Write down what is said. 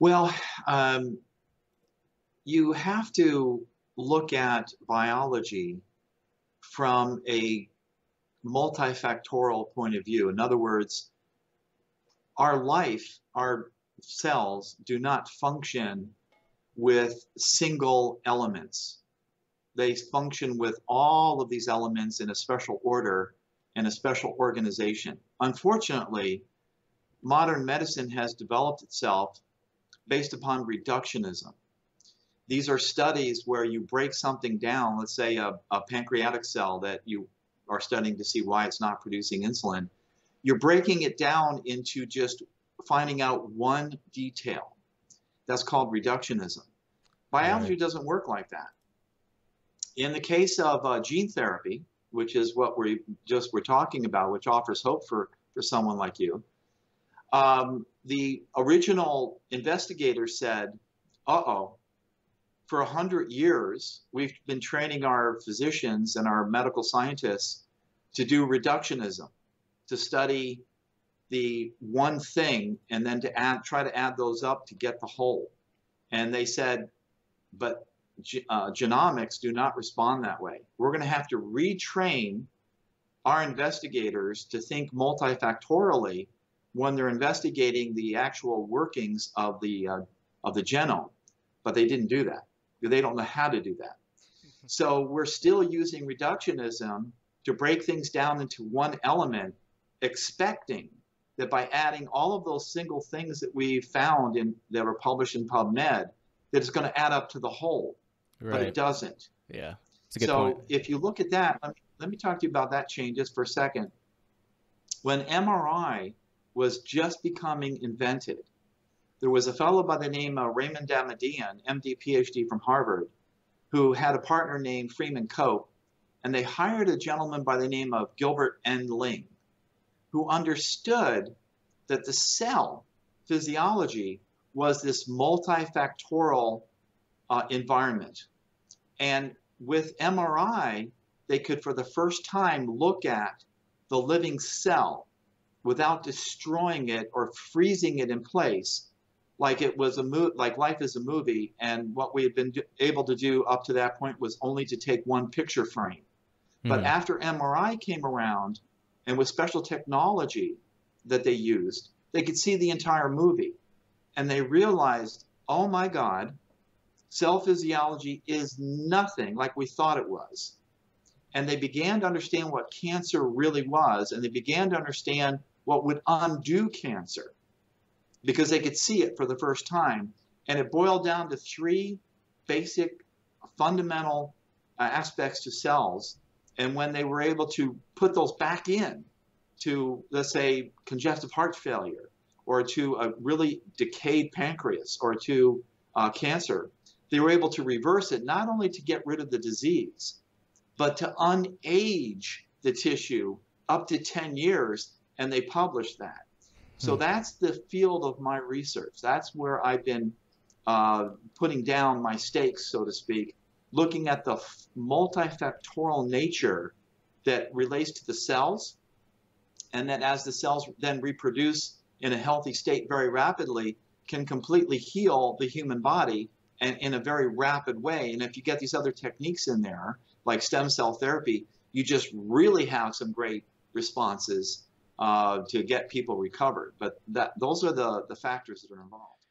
Well, um, you have to look at biology from a multifactorial point of view. In other words, our life, our cells do not function with single elements. They function with all of these elements in a special order and a special organization. Unfortunately, modern medicine has developed itself based upon reductionism. These are studies where you break something down, let's say a, a pancreatic cell that you are studying to see why it's not producing insulin. You're breaking it down into just finding out one detail. That's called reductionism. Biology right. doesn't work like that. In the case of uh, gene therapy, which is what we just were talking about, which offers hope for, for someone like you, um, the original investigator said, uh-oh, for 100 years, we've been training our physicians and our medical scientists to do reductionism, to study the one thing and then to add, try to add those up to get the whole. And they said, but uh, genomics do not respond that way. We're going to have to retrain our investigators to think multifactorially when they're investigating the actual workings of the uh, of the genome, but they didn't do that. They don't know how to do that. So we're still using reductionism to break things down into one element, expecting that by adding all of those single things that we found in that were published in PubMed, that it's going to add up to the whole, right. but it doesn't. Yeah. so point. if you look at that, let me, let me talk to you about that change just for a second. When MRI was just becoming invented. There was a fellow by the name of Raymond Damadian, MD, PhD from Harvard, who had a partner named Freeman Cope, and they hired a gentleman by the name of Gilbert N. Ling, who understood that the cell physiology was this multifactorial uh, environment. And with MRI, they could, for the first time, look at the living cell without destroying it or freezing it in place like it was a mo- like life is a movie and what we had been do- able to do up to that point was only to take one picture frame. Mm-hmm. but after mri came around and with special technology that they used they could see the entire movie. And they realized oh my god cell physiology is nothing like we thought it was. And they began to understand what cancer really was and they began to understand what would undo cancer because they could see it for the first time. And it boiled down to three basic fundamental uh, aspects to cells. And when they were able to put those back in to, let's say, congestive heart failure, or to a really decayed pancreas, or to uh, cancer, they were able to reverse it not only to get rid of the disease, but to unage the tissue up to 10 years and they published that. So hmm. that's the field of my research. That's where I've been uh, putting down my stakes, so to speak, looking at the multifactorial nature that relates to the cells, and that as the cells then reproduce in a healthy state very rapidly, can completely heal the human body and in a very rapid way. And if you get these other techniques in there, like stem cell therapy, you just really have some great responses uh, to get people recovered. But that those are the, the factors that are involved.